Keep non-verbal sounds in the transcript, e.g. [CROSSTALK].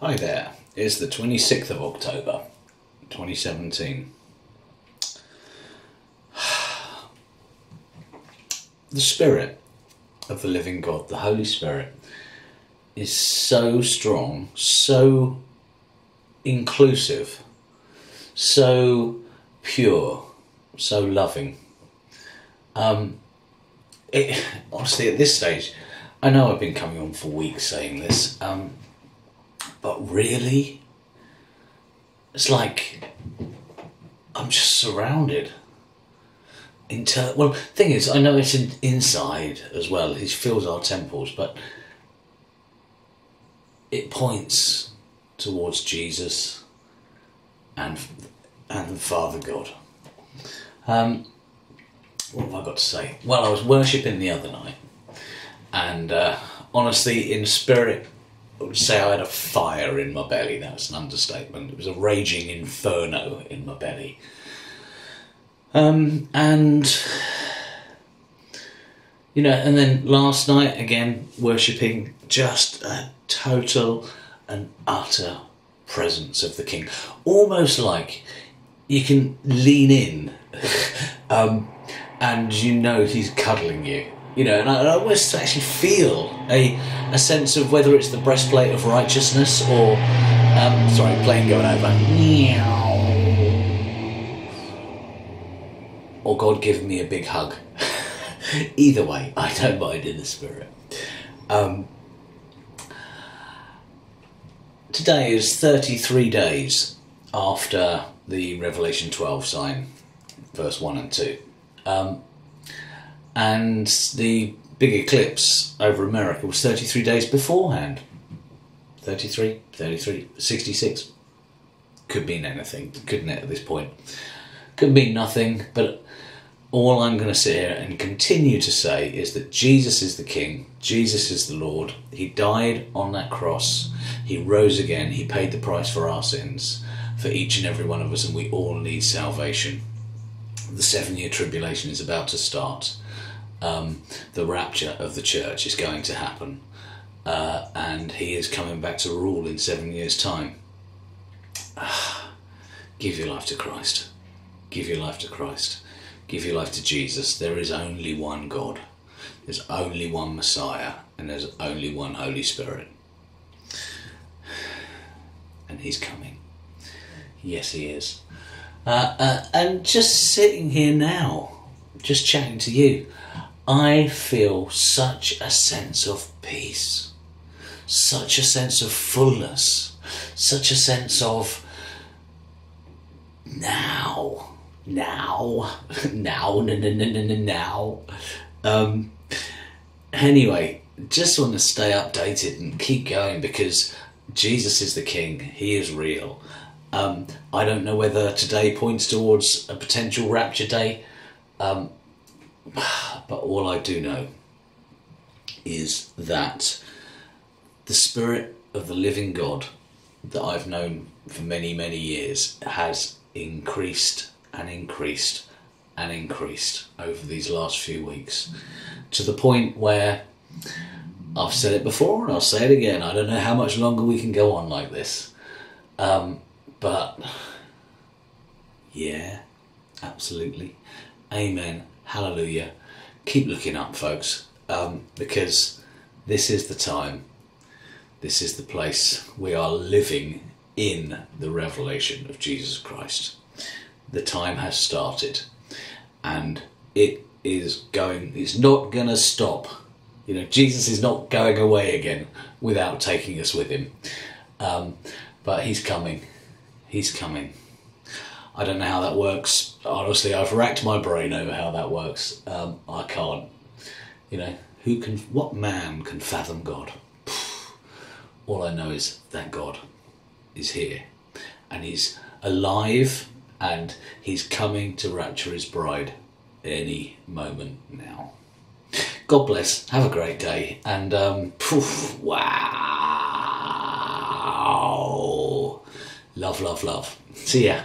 Hi there. It's the 26th of October, 2017. [SIGHS] The Spirit of the living God, the Holy Spirit, is so strong, so inclusive, so pure, so loving. Um, it, [LAUGHS] honestly, at this stage, I know I've been coming on for weeks saying this. Um, but really, it's like I'm just surrounded. Inter- well, thing is, I know it's in- inside as well. It fills our temples, but it points towards Jesus and and Father God. Um, what have I got to say? Well, I was worshipping the other night, and uh, honestly, in spirit, say I had a fire in my belly. That's an understatement. It was a raging inferno in my belly. Um, and, you know, and then last night again, worshipping just a total and utter presence of the King. Almost like you can lean in [LAUGHS] um, and you know he's cuddling you you know, and I, I almost actually feel a, a sense of whether it's the breastplate of righteousness or, um, sorry, plane going over, or God giving me a big hug. [LAUGHS] Either way, I don't mind in the spirit. Um, today is 33 days after the Revelation 12 sign, verse 1 and 2. Um, and the big eclipse over America was 33 days beforehand. 33, 33, 66. Could mean anything, couldn't it, at this point? Could mean nothing, but all I'm going to sit here and continue to say is that Jesus is the King, Jesus is the Lord. He died on that cross, He rose again, He paid the price for our sins, for each and every one of us, and we all need salvation. The seven year tribulation is about to start um, the rapture of the church is going to happen, uh, and he is coming back to rule in seven years' time. [SIGHS] give your life to Christ. Give your life to Christ. Give your life to Jesus. There is only one God. There's only one Messiah, and there's only one Holy Spirit. And He's coming. Yes, He is. Uh, uh, and just sitting here now, just chatting to you, I feel such a sense of peace, such a sense of fullness, such a sense of now, now, [LAUGHS] now, no, no, no, no, no, now. Um, anyway, just want to stay updated and keep going because Jesus is the King. He is real. Um, I don't know whether today points towards a potential rapture day. Um, [SIGHS] but all I do know is that the Spirit of the living God that I've known for many, many years has increased and increased and increased over these last few weeks to the point where I've said it before and I'll say it again. I don't know how much longer we can go on like this. Um, but yeah, absolutely. Amen. Hallelujah. Keep looking up, folks, um, because this is the time, this is the place we are living in the revelation of Jesus Christ. The time has started and it is going, it's not going to stop. You know, Jesus is not going away again without taking us with him. Um, but he's coming. He's coming. I don't know how that works. Honestly, I've racked my brain over how that works. Um, I can't. You know, who can? What man can fathom God? All I know is that God is here, and He's alive, and He's coming to rapture His bride any moment now. God bless. Have a great day, and um, poof, wow, love, love, love. See ya.